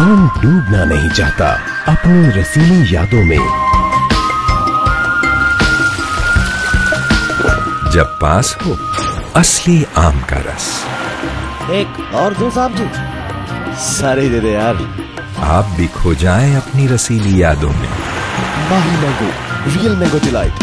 डूबना नहीं चाहता अपनी रसीली यादों में। जब पास हो असली आम का रस। एक और दो साहब जी। सारे दे दे यार। आप भी खो जाएँ अपनी रसीली यादों में। Maahi mango real mango delight